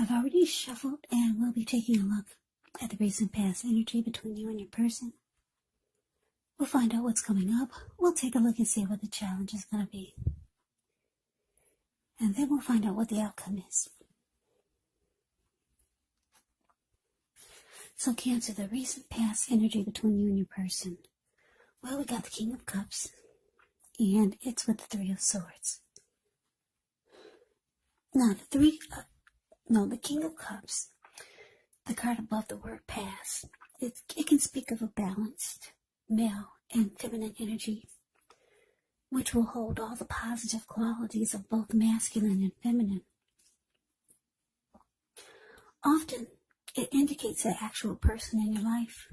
I've already shuffled and we'll be taking a look at the recent past energy between you and your person. We'll find out what's coming up. We'll take a look and see what the challenge is going to be. And then we'll find out what the outcome is. So, Cancer, the recent past energy between you and your person. Well, we got the King of Cups, and it's with the Three of Swords. Now, the three, no, the King of Cups, the card above the word pass, it, it can speak of a balanced male and feminine energy, which will hold all the positive qualities of both masculine and feminine. Often, it indicates the actual person in your life.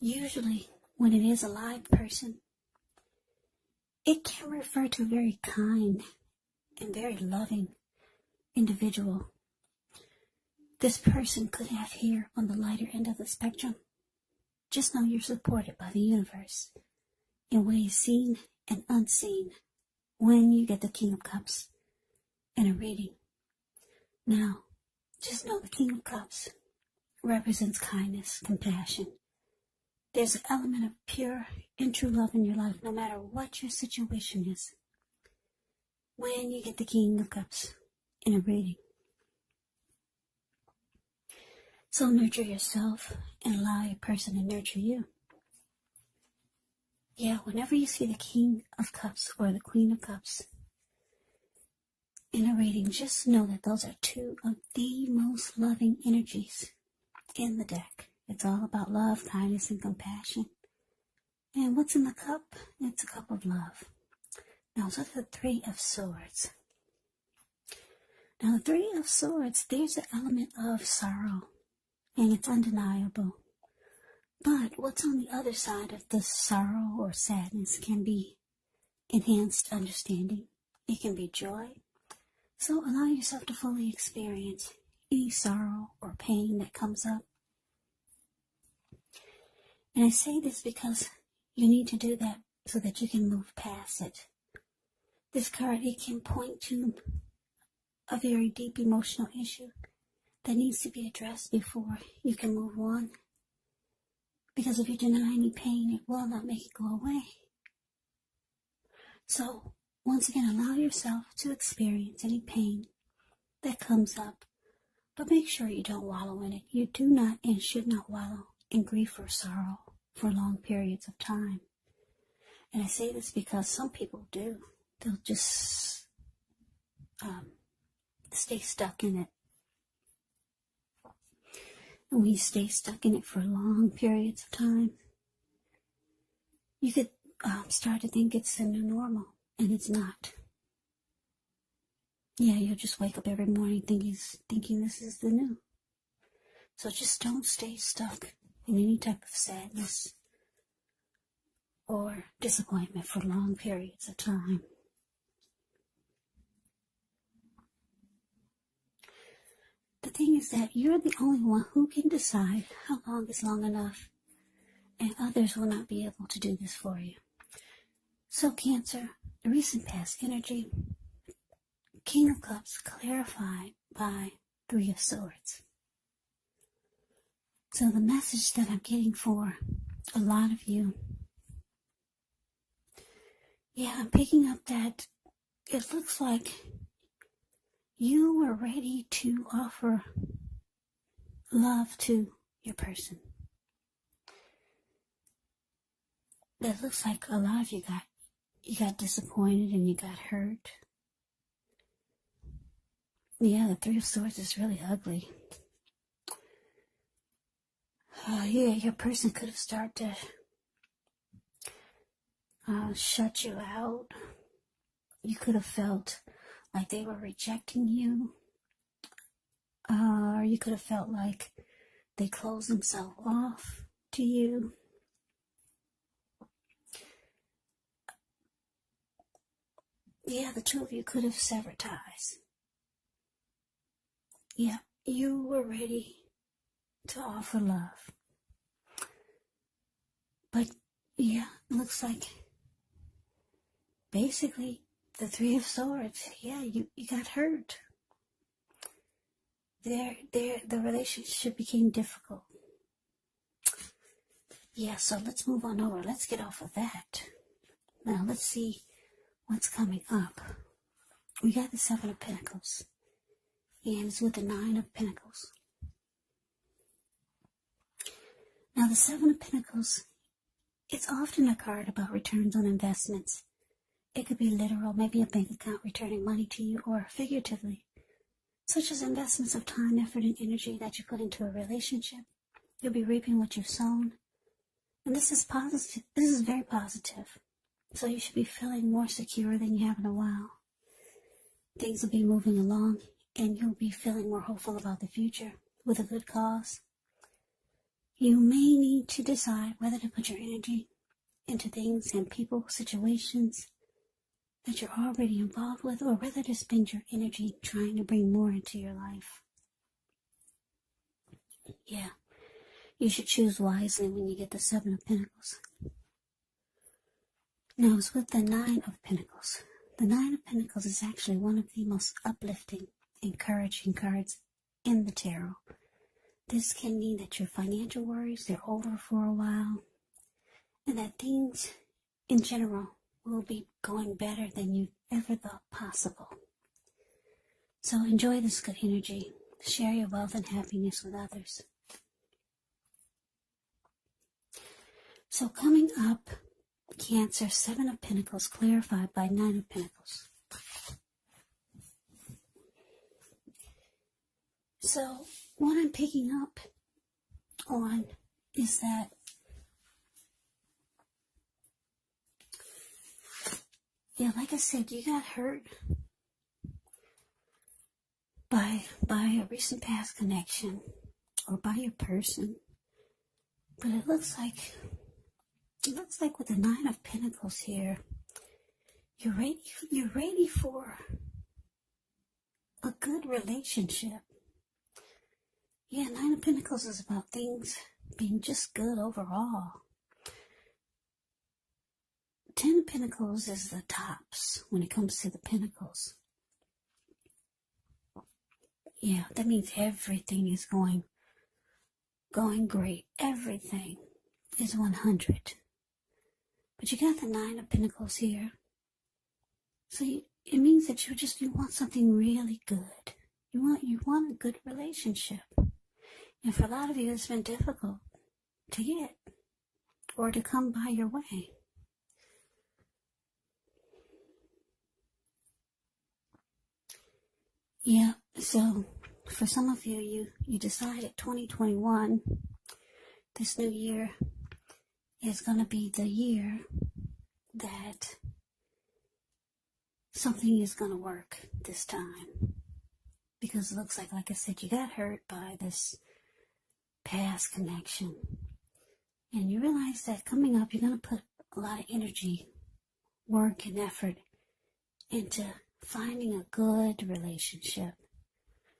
Usually, when it is a live person, it can refer to a very kind and very loving individual. This person could have here on the lighter end of the spectrum. Just know you're supported by the universe in ways seen and unseen when you get the King of Cups in a reading. Now, just know the King of Cups represents kindness, compassion. There's an element of pure and true love in your life, no matter what your situation is. When you get the King of Cups in a reading. So nurture yourself and allow your person to nurture you. Yeah, whenever you see the King of Cups or the Queen of Cups in a reading, just know that those are two of the most loving energies in the deck. It's all about love, kindness, and compassion. And what's in the cup? It's a cup of love. Now, at the Three of Swords. Now, the Three of Swords, there's an element of sorrow, and it's undeniable. But what's on the other side of the sorrow or sadness can be enhanced understanding. It can be joy. So allow yourself to fully experience any sorrow or pain that comes up. And I say this because you need to do that so that you can move past it. This card, it can point to a very deep emotional issue that needs to be addressed before you can move on. Because if you deny any pain, it will not make it go away. So, once again, allow yourself to experience any pain that comes up, but make sure you don't wallow in it. You do not and should not wallow in grief or sorrow for long periods of time. And I say this because some people do. They'll just um, stay stuck in it. You stay stuck in it for long periods of time, you could um, start to think it's the new normal, and it's not. Yeah, you'll just wake up every morning thinking, thinking this is the new. So just don't stay stuck in any type of sadness or disappointment for long periods of time. Thing is that you're the only one who can decide how long is long enough, and others will not be able to do this for you. So, Cancer, recent past energy, King of Cups clarified by Three of Swords. So the message that I'm getting for a lot of you, yeah, I'm picking up that it looks like you were ready to offer love to your person. That looks like a lot of you got you got disappointed and you got hurt. Yeah, the Three of Swords is really ugly. Uh, yeah, your person could have started to uh, shut you out. You could have felt like they were rejecting you. Uh, or you could have felt like they closed themselves off to you. Yeah, the two of you could have severed ties. Yeah, you were ready to offer love. But yeah, looks like basically the Three of Swords. Yeah, you, you got hurt. There, their the relationship became difficult. Yeah, so let's move on over. Let's get off of that. Now let's see what's coming up. We got the Seven of Pentacles. And it's with the Nine of Pentacles. Now the Seven of Pentacles, it's often a card about returns on investments. It could be literal, maybe a bank account returning money to you, or figuratively, such as investments of time, effort, and energy that you put into a relationship. You'll be reaping what you've sown. And this is positive. This is very positive. So you should be feeling more secure than you have in a while. Things will be moving along and you'll be feeling more hopeful about the future with a good cause. You may need to decide whether to put your energy into things and people, situations that you're already involved with, or whether to spend your energy trying to bring more into your life. Yeah, you should choose wisely when you get the Seven of Pentacles. Now, it's with the Nine of Pentacles. The Nine of Pentacles is actually one of the most uplifting, encouraging cards in the tarot. This can mean that your financial worries, they're over for a while, and that things in general will be going better than you ever thought possible. So enjoy this good energy. Share your wealth and happiness with others. So coming up, Cancer, Seven of Pentacles, clarified by Nine of Pentacles. So what I'm picking up on is that yeah, like I said, you got hurt by by a recent past connection or by your person. But it looks like it looks like with the nine of pentacles here, you're ready you're ready for a good relationship. Yeah, Nine of Pentacles is about things being just good overall. Ten of Pentacles is the tops when it comes to the Pentacles. Yeah, that means everything is going, going great. Everything is 100. But you got the Nine of Pentacles here. So you, it means that you just, you want something really good. You want, you want a good relationship. And for a lot of you, it's been difficult to get or to come by your way. Yeah, so for some of you, you, you decided 2021, this new year, is going to be the year that something is going to work this time. Because it looks like, like I said, you got hurt by this past connection. And you realize that coming up, you're going to put a lot of energy, work, and effort into finding a good relationship.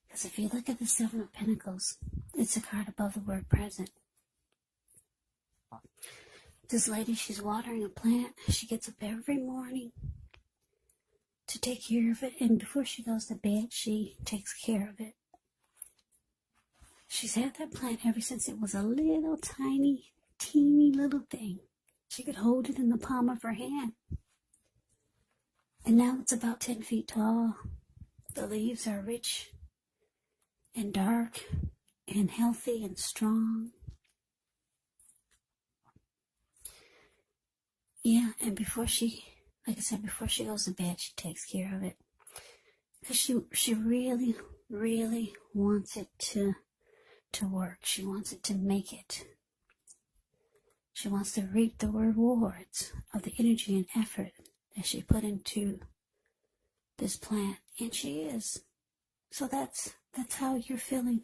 Because if you look at the Seven of Pentacles, it's a card above the word present. This lady, she's watering a plant. She gets up every morning to take care of it. And before she goes to bed, she takes care of it. She's had that plant ever since it was a little tiny, teeny little thing. She could hold it in the palm of her hand. And now it's about 10 feet tall. The leaves are rich and dark and healthy and strong. Yeah, and before she, like I said, before she goes to bed, she takes care of it. Because she, she really, really wants it to to work. She wants it to make it. She wants to reap the rewards of the energy and effort she put into this plant, and she is. So that's that's how you're feeling.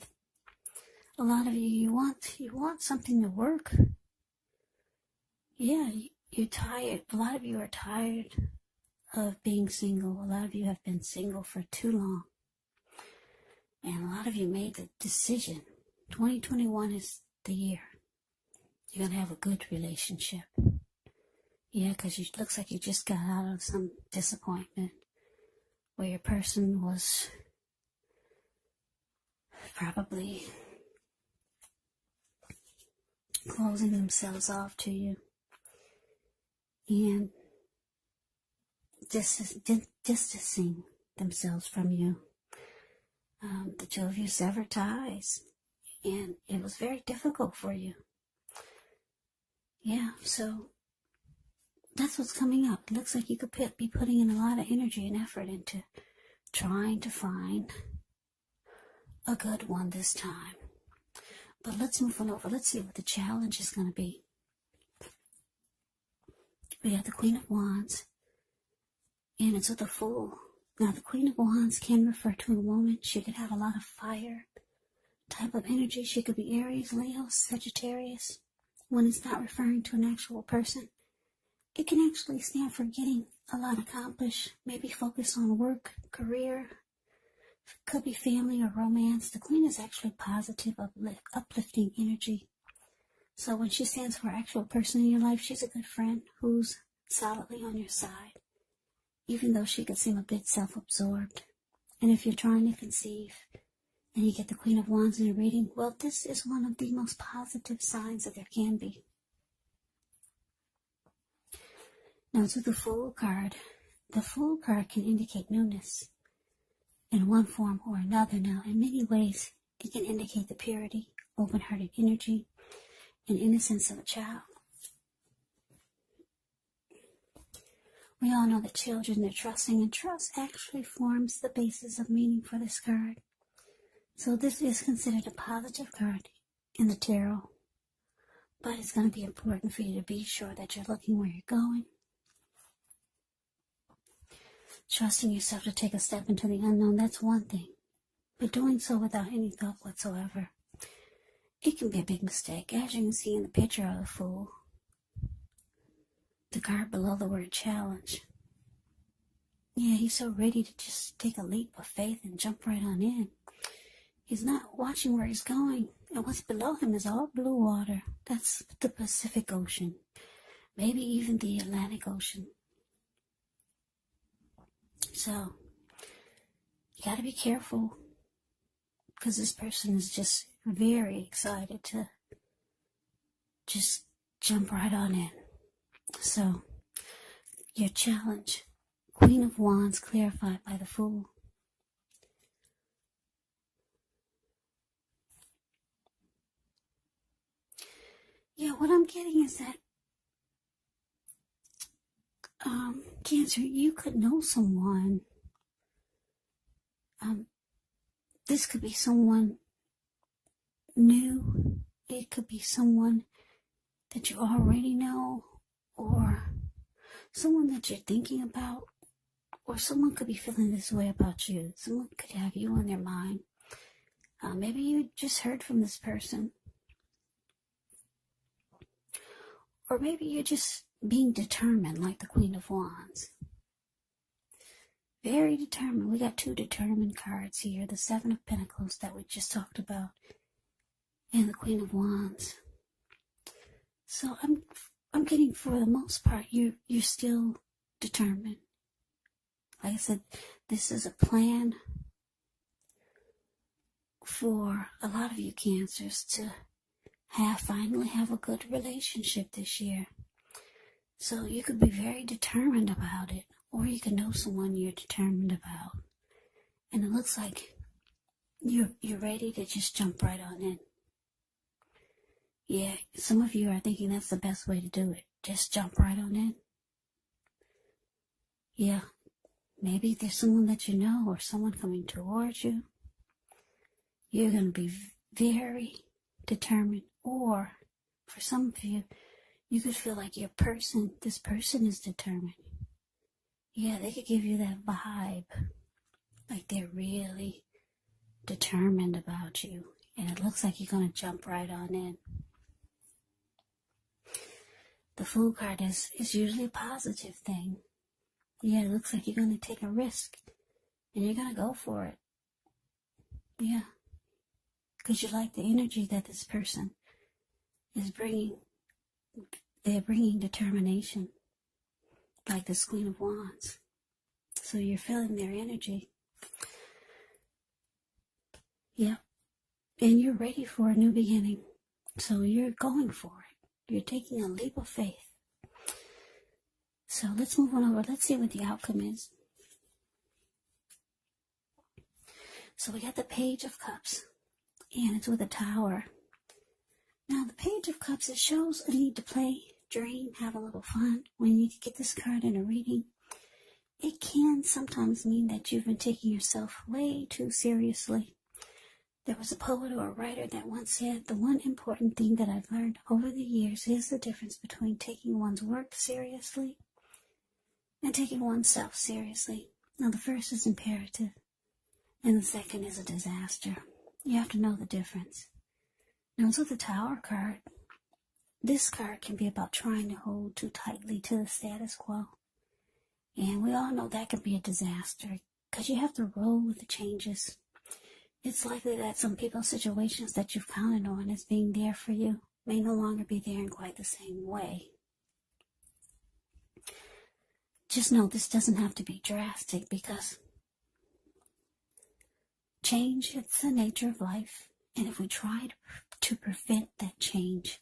A lot of you, you want you want something to work. Yeah, you're tired. A lot of you are tired of being single. A lot of you have been single for too long. And a lot of you made the decision 2021 is the year. You're going to have a good relationship. Yeah, because it looks like you just got out of some disappointment where your person was probably closing themselves off to you and dis- distancing themselves from you. Um, the two of you severed ties, and it was very difficult for you. Yeah, so that's what's coming up. Looks like you could be putting in a lot of energy and effort into trying to find a good one this time. But let's move on over. Let's see what the challenge is going to be. We have the Queen of Wands, and it's with a Fool. Now, the Queen of Wands can refer to a woman. She could have a lot of fire type of energy. She could be Aries, Leo, Sagittarius. When it's not referring to an actual person, it can actually stand for getting a lot accomplished. Maybe focus on work, career, could be family or romance. The Queen is actually positive, uplift, uplifting energy. So when she stands for actual person in your life, she's a good friend who's solidly on your side, even though she could seem a bit self-absorbed. And if you're trying to conceive and you get the Queen of Wands in your reading, well, this is one of the most positive signs that there can be. Now to the Fool card. The Fool card can indicate newness in one form or another. Now, in many ways, it can indicate the purity, open-hearted energy, and innocence of a child. We all know that children, they're trusting, and trust actually forms the basis of meaning for this card. So this is considered a positive card in the tarot. But it's going to be important for you to be sure that you're looking where you're going. Trusting yourself to take a step into the unknown, that's one thing. But doing so without any thought whatsoever, it can be a big mistake. As you can see in the picture of the fool, the card below the word challenge. Yeah, he's so ready to just take a leap of faith and jump right on in. He's not watching where he's going, and what's below him is all blue water. That's the Pacific Ocean, maybe even the Atlantic Ocean. So, you gotta be careful because this person is just very excited to just jump right on in. So, your challenge, Queen of Wands clarified by the Fool. Yeah, what I'm getting is that, um, Cancer, you could know someone. Um, this could be someone new. It could be someone that you already know or someone that you're thinking about or someone could be feeling this way about you. Someone could have you on their mind. Uh, maybe you just heard from this person. Or maybe you're just being determined like the Queen of Wands. Very determined. We got two determined cards here. The Seven of Pentacles that we just talked about and the Queen of Wands. So I'm I'm getting for the most part you you're still determined. Like I said, this is a plan for a lot of you cancers to have finally have a good relationship this year. So you could be very determined about it, or you could know someone you're determined about. And it looks like you're you're ready to just jump right on in. Yeah, some of you are thinking that's the best way to do it. Just jump right on in. Yeah, maybe there's someone that you know or someone coming towards you. You're going to be very determined. Or for some of you, you could feel like your person, this person is determined. Yeah, they could give you that vibe. Like they're really determined about you. And it looks like you're going to jump right on in the fool card is, is usually a positive thing. Yeah, it looks like you're going to take a risk and you're going to go for it. Yeah. Because you like the energy that this person is bringing. They're bringing determination, like this Queen of Wands. So you're feeling their energy. Yeah. and you're ready for a new beginning. So you're going for it. You're taking a leap of faith. So let's move on over. Let's see what the outcome is. So we got the Page of Cups, and it's with a tower. Now, the Page of Cups, it shows a need to play, dream, have a little fun. When you get this card in a reading, it can sometimes mean that you've been taking yourself way too seriously. There was a poet or a writer that once said, The one important thing that I've learned over the years is the difference between taking one's work seriously and taking oneself seriously. Now, the first is imperative, and the second is a disaster. You have to know the difference. Now, with the Tower card, this card can be about trying to hold too tightly to the status quo. And we all know that can be a disaster because you have to roll with the changes. It's likely that some people's situations that you've counted on as being there for you may no longer be there in quite the same way. Just know this doesn't have to be drastic because change, it's the nature of life. And if we try to prevent that change,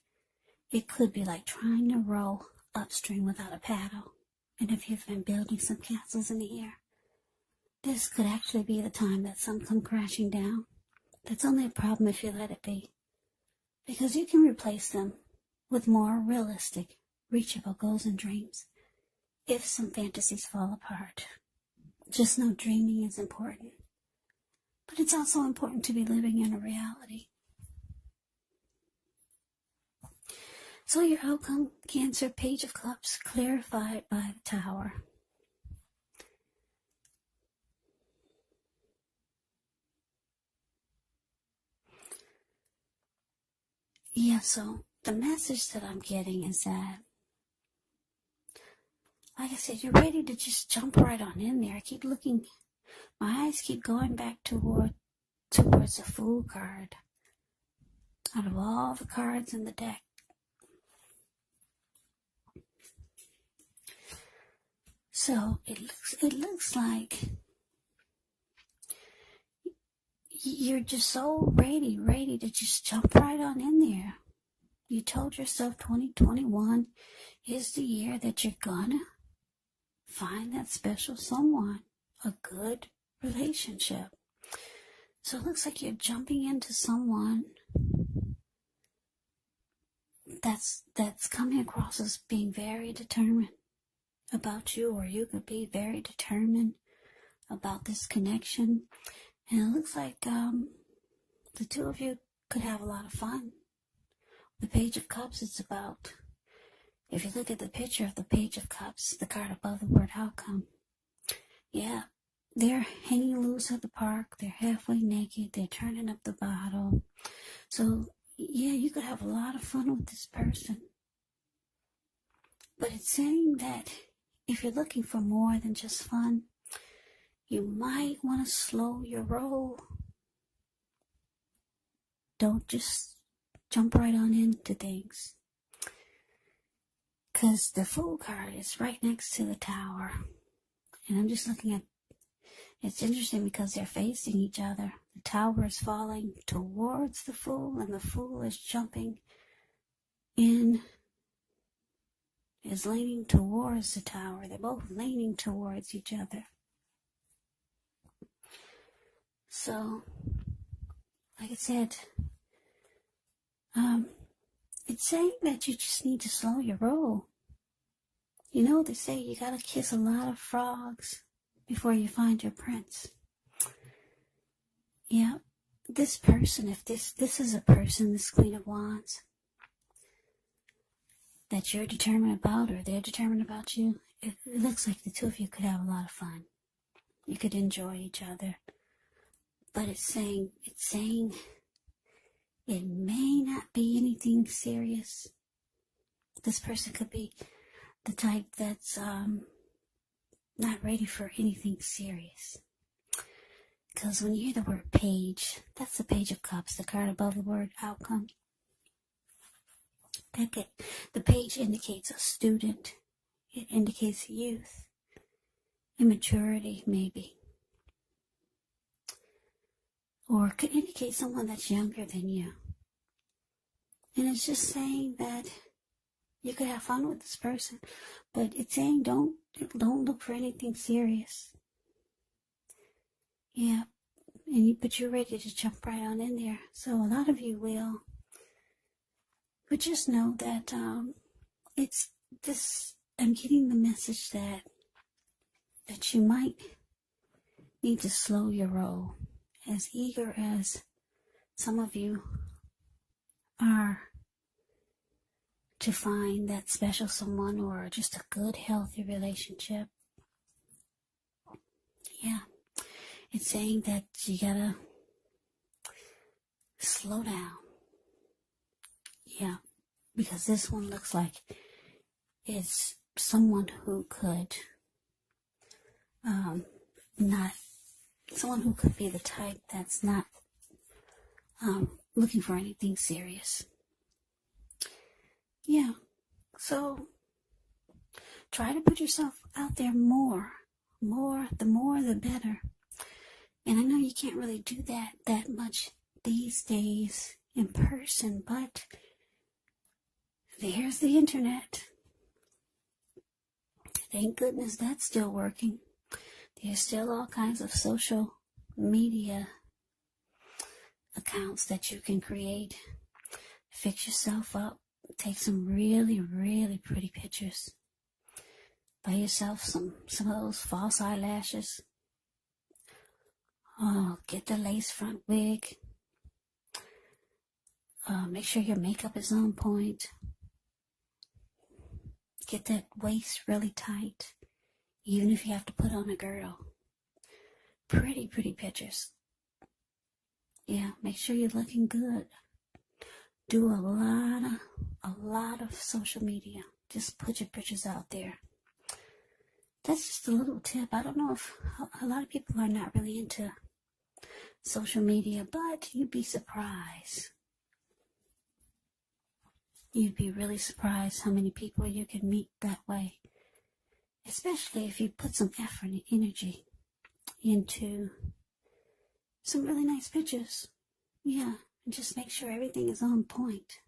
it could be like trying to row upstream without a paddle. And if you've been building some castles in the air, this could actually be the time that some come crashing down. That's only a problem if you let it be. Because you can replace them with more realistic, reachable goals and dreams if some fantasies fall apart. Just know dreaming is important. But it's also important to be living in a reality. So your outcome, Cancer, Page of Cups, clarified by the Tower. Yeah, so the message that I'm getting is that, like I said, you're ready to just jump right on in there. I keep looking, my eyes keep going back toward towards the Fool card. Out of all the cards in the deck, So it looks it looks like you're just so ready, ready to just jump right on in there. You told yourself 2021 is the year that you're gonna find that special someone, a good relationship. So it looks like you're jumping into someone that's that's coming across as being very determined about you, or you could be very determined about this connection. And it looks like um, the two of you could have a lot of fun. The Page of Cups, it's about, if you look at the picture of the Page of Cups, the card above the word outcome, yeah, they're hanging loose at the park, they're halfway naked, they're turning up the bottle. So, yeah, you could have a lot of fun with this person. But it's saying that if you're looking for more than just fun, you might want to slow your roll. Don't just jump right on into things. Because the Fool card is right next to the Tower. And I'm just looking at it's interesting because they're facing each other. The tower is falling towards the fool, and the fool is jumping in is leaning towards the tower. They're both leaning towards each other. So, like I said, um, it's saying that you just need to slow your roll. You know, they say you gotta kiss a lot of frogs before you find your prince. Yeah, this person, if this, this is a person, this Queen of Wands, that you're determined about or they're determined about you, it, it looks like the two of you could have a lot of fun. You could enjoy each other. But it's saying, it's saying it may not be anything serious. This person could be the type that's um, not ready for anything serious. Because when you hear the word page, that's the page of cups, the card above the word outcome. That the page indicates a student. It indicates youth, immaturity, maybe. or could indicate someone that's younger than you. And it's just saying that you could have fun with this person, but it's saying don't don't look for anything serious. Yeah, and you, but you're ready to jump right on in there. So a lot of you will. But just know that um, it's this. I'm getting the message that that you might need to slow your roll. As eager as some of you are to find that special someone or just a good, healthy relationship. Yeah, it's saying that you gotta slow down. Yeah, because this one looks like it's someone who could um, not someone who could be the type that's not um, looking for anything serious. Yeah, so try to put yourself out there more, more, the more the better. And I know you can't really do that that much these days in person, but there's the internet. Thank goodness that's still working. There's still all kinds of social media accounts that you can create. Fix yourself up. Take some really, really pretty pictures. Buy yourself some, some of those false eyelashes. Oh, get the lace front wig. Uh, make sure your makeup is on point. Get that waist really tight even if you have to put on a girdle. Pretty, pretty pictures. Yeah, make sure you're looking good. Do a lot of, a lot of social media. Just put your pictures out there. That's just a little tip. I don't know if a lot of people are not really into social media, but you'd be surprised. You'd be really surprised how many people you could meet that way especially if you put some effort and energy into some really nice pictures. Yeah, and just make sure everything is on point.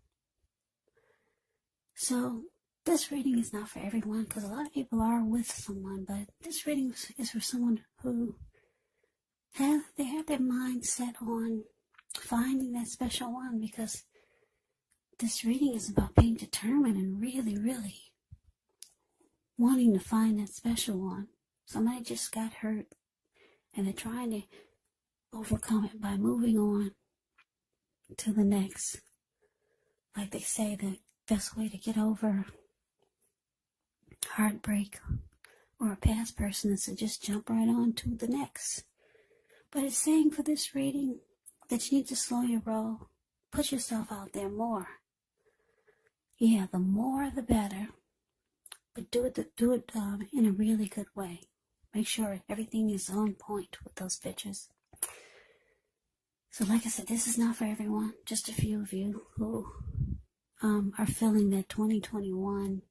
So, this reading is not for everyone because a lot of people are with someone, but this reading is for someone who have they have their mind set on finding that special one because this reading is about being determined and really, really wanting to find that special one. Somebody just got hurt and they're trying to overcome it by moving on to the next. Like they say, the best way to get over heartbreak or a past person is to just jump right on to the next. But it's saying for this reading that you need to slow your roll, put yourself out there more. Yeah, the more the better but do it do it um, in a really good way. Make sure everything is on point with those pictures. So, like I said, this is not for everyone. Just a few of you who um, are feeling that 2021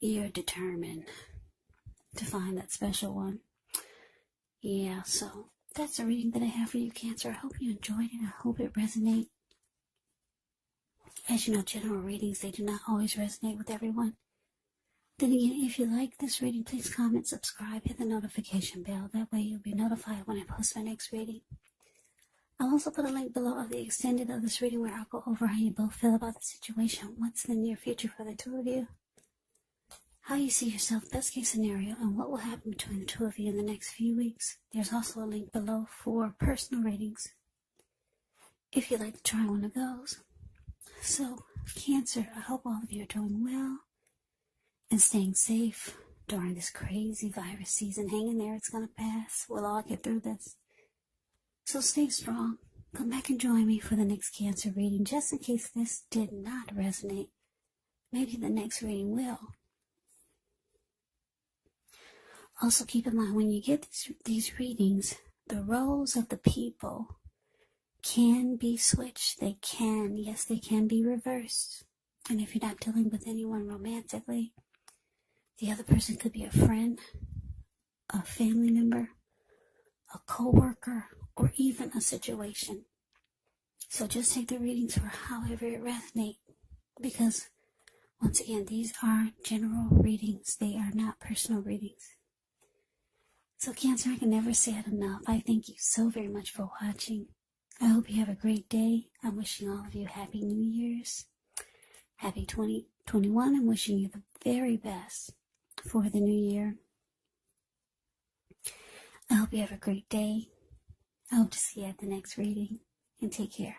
you're determined to find that special one. Yeah, so that's a reading that I have for you, Cancer. I hope you enjoyed it. I hope it resonated. As you know, general readings, they do not always resonate with everyone. Then again, if you like this reading, please comment, subscribe, hit the notification bell. That way you'll be notified when I post my next reading. I'll also put a link below of the extended of this reading where I'll go over how you both feel about the situation, what's the near future for the two of you, how you see yourself, best case scenario, and what will happen between the two of you in the next few weeks. There's also a link below for personal readings if you'd like to try one of those. So, Cancer, I hope all of you are doing well and staying safe during this crazy virus season. Hang in there, it's gonna pass. We'll all get through this. So stay strong. Come back and join me for the next cancer reading, just in case this did not resonate. Maybe the next reading will. Also, keep in mind when you get these, these readings, the roles of the people can be switched. They can, yes, they can be reversed. And if you're not dealing with anyone romantically, the other person could be a friend, a family member, a coworker, or even a situation. So just take the readings for however it resonates because once again, these are general readings. They are not personal readings. So Cancer, I can never say it enough. I thank you so very much for watching. I hope you have a great day. I'm wishing all of you happy New Year's. Happy 2021. I'm wishing you the very best for the new year. I hope you have a great day. I hope to see you at the next reading and take care.